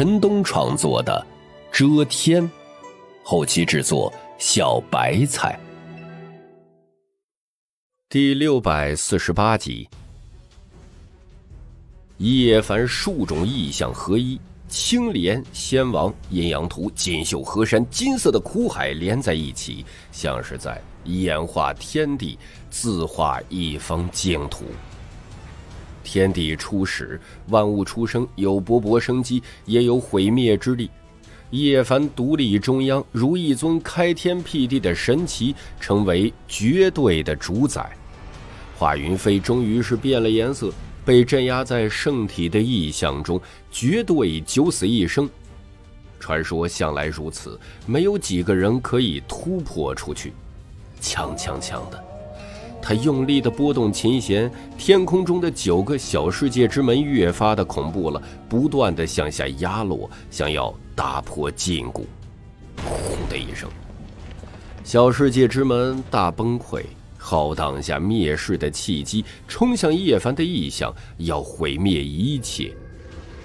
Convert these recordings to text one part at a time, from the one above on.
陈东创作的《遮天》，后期制作小白菜。第六百四十八集，叶凡数种意象合一，青莲、仙王、阴阳图、锦绣河山、金色的苦海连在一起，像是在演化天地，自画一方净土。天地初始，万物出生，有勃勃生机，也有毁灭之力。叶凡独立中央，如一尊开天辟地的神奇，成为绝对的主宰。华云飞终于是变了颜色，被镇压在圣体的意象中，绝对九死一生。传说向来如此，没有几个人可以突破出去。强强强的。他用力地拨动琴弦，天空中的九个小世界之门越发的恐怖了，不断地向下压落，想要打破禁锢。轰的一声，小世界之门大崩溃，浩荡下灭世的契机，冲向叶凡的意象，要毁灭一切。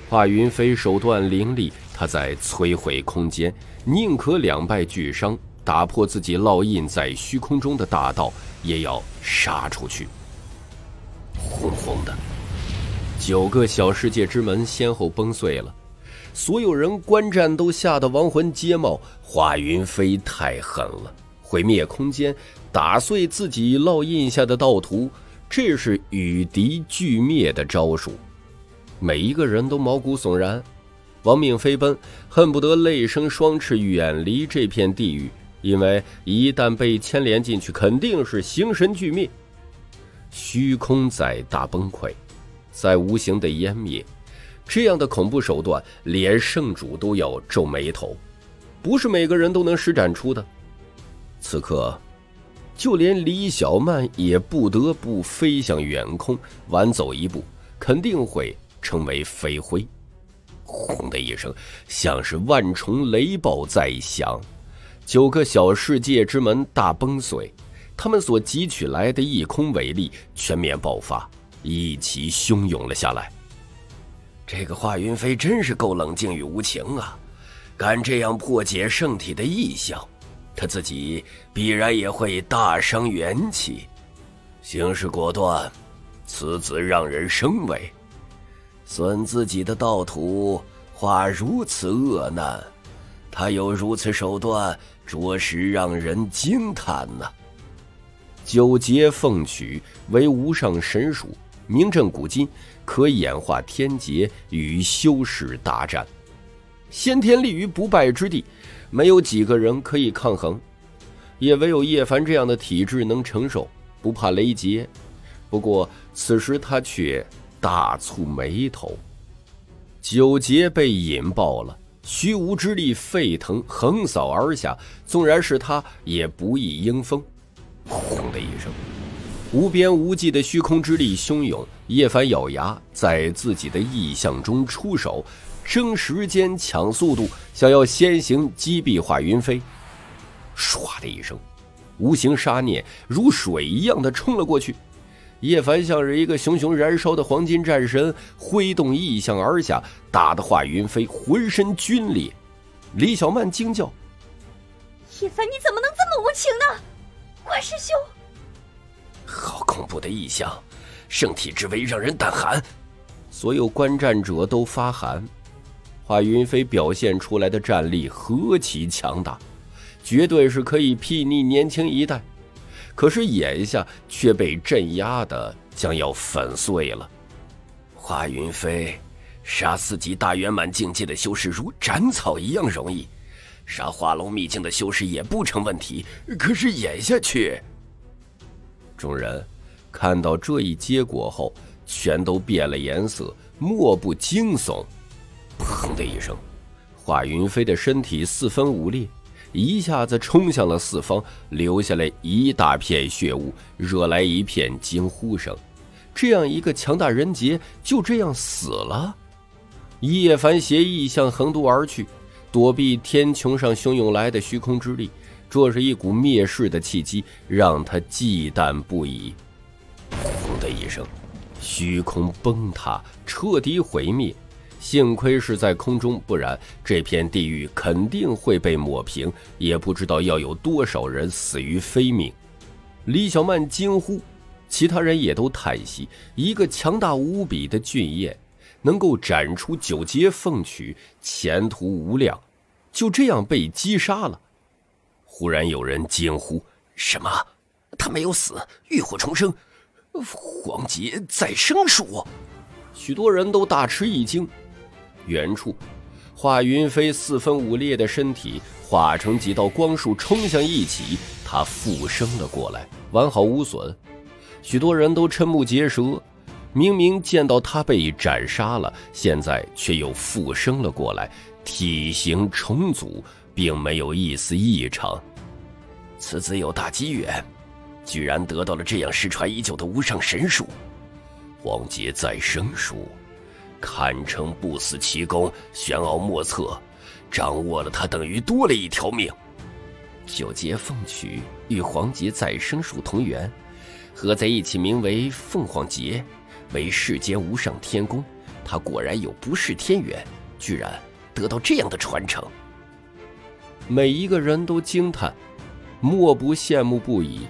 华云飞手段凌厉，他在摧毁空间，宁可两败俱伤。打破自己烙印在虚空中的大道，也要杀出去。轰轰的，九个小世界之门先后崩碎了，所有人观战都吓得亡魂皆冒。华云飞太狠了，毁灭空间，打碎自己烙印下的道图，这是与敌俱灭的招数。每一个人都毛骨悚然，亡命飞奔，恨不得累生双翅，远离这片地狱。因为一旦被牵连进去，肯定是形神俱灭，虚空在大崩溃，在无形的湮灭。这样的恐怖手段，连圣主都要皱眉头，不是每个人都能施展出的。此刻，就连李小曼也不得不飞向远空，晚走一步，肯定会成为飞灰。轰的一声，像是万重雷暴在响。九个小世界之门大崩碎，他们所汲取来的一空伟力全面爆发，一起汹涌了下来。这个华云飞真是够冷静与无情啊！敢这样破解圣体的意象，他自己必然也会大伤元气。行事果断，此子让人生畏。损自己的道途，化如此恶难，他有如此手段。着实让人惊叹呐！九节凤曲为无上神术，名震古今，可演化天劫与修士大战，先天立于不败之地，没有几个人可以抗衡，也唯有叶凡这样的体质能承受，不怕雷劫。不过此时他却大蹙眉头，九节被引爆了。虚无之力沸腾，横扫而下。纵然是他，也不易迎风。轰的一声，无边无际的虚空之力汹涌。叶凡咬牙，在自己的意象中出手，争时间，抢速度，想要先行击毙华云飞。唰的一声，无形杀念如水一样的冲了过去。叶凡像是一个熊熊燃烧的黄金战神，挥动异象而下，打得华云飞浑身皲裂。李小曼惊叫：“叶凡，你怎么能这么无情呢？关师兄，好恐怖的异象，圣体之威让人胆寒。”所有观战者都发寒。华云飞表现出来的战力何其强大，绝对是可以睥睨年轻一代。可是眼下却被镇压的将要粉碎了。华云飞，杀四级大圆满境界的修士如斩草一样容易，杀化龙秘境的修士也不成问题。可是眼下却……众人看到这一结果后，全都变了颜色，莫不惊悚。砰的一声，华云飞的身体四分五裂。一下子冲向了四方，留下了一大片血雾，惹来一片惊呼声。这样一个强大人杰就这样死了。叶凡携意向横渡而去，躲避天穹上汹涌来的虚空之力。这是一股灭世的契机，让他忌惮不已。轰的一声，虚空崩塌，彻底毁灭。幸亏是在空中，不然这片地狱肯定会被抹平，也不知道要有多少人死于非命。李小曼惊呼，其他人也都叹息：一个强大无比的俊彦，能够展出九节凤曲，前途无量，就这样被击杀了。忽然有人惊呼：“什么？他没有死，浴火重生，黄劫再生术？”许多人都大吃一惊。远处，华云飞四分五裂的身体化成几道光束冲向一起，他复生了过来，完好无损。许多人都瞠目结舌，明明见到他被斩杀了，现在却又复生了过来，体型重组，并没有一丝异常。此子有大机缘，居然得到了这样失传已久的无上神术——黄杰再生术。堪称不死奇功，玄奥莫测。掌握了它，等于多了一条命。九节凤曲与黄劫再生术同源，合在一起名为凤凰劫，为世间无上天功。他果然有不世天缘，居然得到这样的传承。每一个人都惊叹，莫不羡慕不已。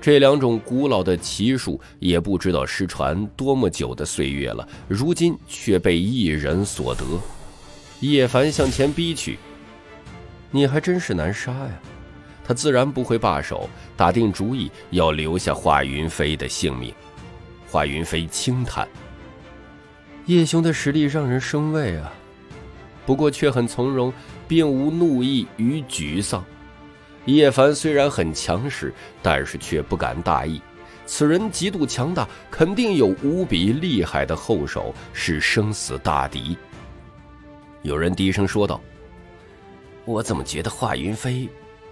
这两种古老的奇术也不知道失传多么久的岁月了，如今却被一人所得。叶凡向前逼去，你还真是难杀呀！他自然不会罢手，打定主意要留下华云飞的性命。华云飞轻叹：“叶兄的实力让人生畏啊，不过却很从容，并无怒意与沮丧。”叶凡虽然很强势，但是却不敢大意。此人极度强大，肯定有无比厉害的后手，是生死大敌。有人低声说道：“我怎么觉得华云飞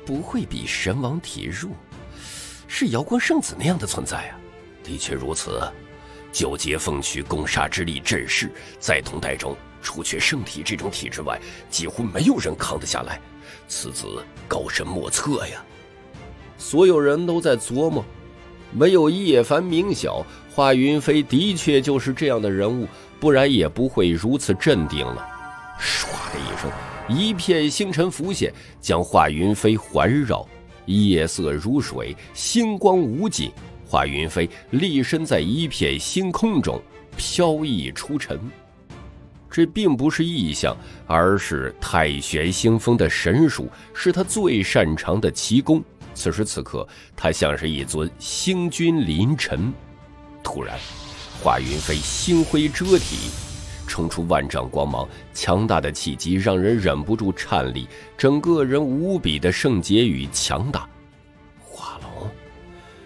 不会比神王体弱，是瑶光圣子那样的存在啊？”的确如此，九节凤曲攻杀之力震势，在同代中，除却圣体这种体质外，几乎没有人扛得下来。此子高深莫测呀！所有人都在琢磨，唯有叶凡明晓，华云飞的确就是这样的人物，不然也不会如此镇定了。唰的一声，一片星辰浮现，将华云飞环绕，夜色如水，星光无尽。华云飞立身在一片星空中，飘逸出尘。这并不是异象，而是太玄星峰的神术，是他最擅长的奇功。此时此刻，他像是一尊星君临尘。突然，华云飞星辉遮体，冲出万丈光芒，强大的气机让人忍不住颤栗，整个人无比的圣洁与强大。化龙，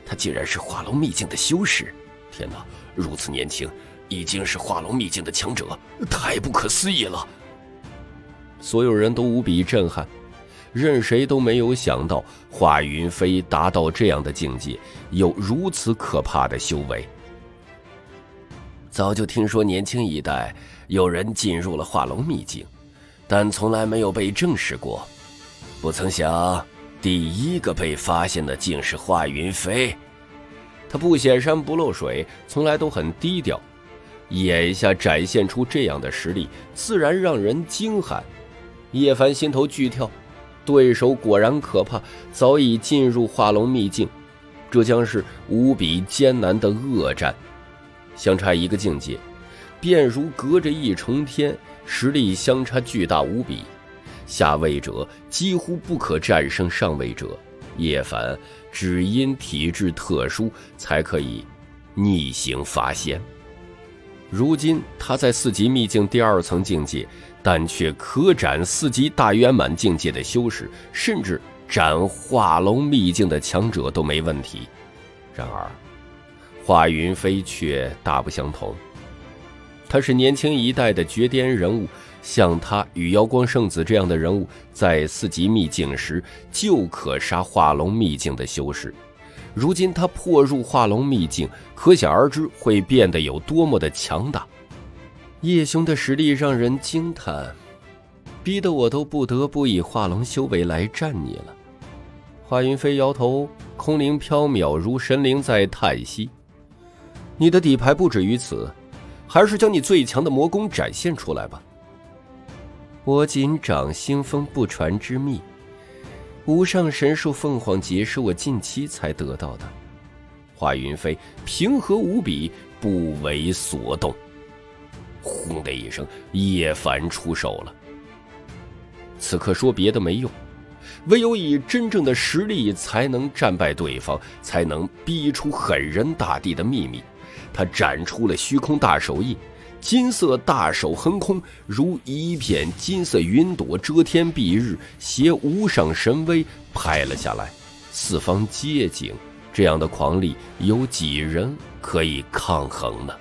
他竟然是化龙秘境的修士！天哪，如此年轻！已经是化龙秘境的强者，太不可思议了！所有人都无比震撼，任谁都没有想到华云飞达到这样的境界，有如此可怕的修为。早就听说年轻一代有人进入了化龙秘境，但从来没有被证实过。不曾想，第一个被发现的竟是华云飞。他不显山不露水，从来都很低调。眼下展现出这样的实力，自然让人惊骇。叶凡心头剧跳，对手果然可怕，早已进入化龙秘境，这将是无比艰难的恶战。相差一个境界，便如隔着一重天，实力相差巨大无比，下位者几乎不可战胜上位者。叶凡只因体质特殊，才可以逆行发仙。如今他在四级秘境第二层境界，但却可斩四级大圆满境界的修士，甚至斩化龙秘境的强者都没问题。然而，华云飞却大不相同。他是年轻一代的绝巅人物，像他与瑶光圣子这样的人物，在四级秘境时就可杀化龙秘境的修士。如今他破入化龙秘境，可想而知会变得有多么的强大。叶兄的实力让人惊叹，逼得我都不得不以化龙修为来战你了。华云飞摇头，空灵飘渺如神灵在叹息。你的底牌不止于此，还是将你最强的魔功展现出来吧。我仅掌腥风不传之秘。无上神树凤凰结是我近期才得到的。华云飞平和无比，不为所动。轰的一声，叶凡出手了。此刻说别的没用，唯有以真正的实力才能战败对方，才能逼出狠人大帝的秘密。他展出了虚空大手印。金色大手横空，如一片金色云朵遮天蔽日，携无上神威拍了下来。四方皆惊，这样的狂力，有几人可以抗衡呢？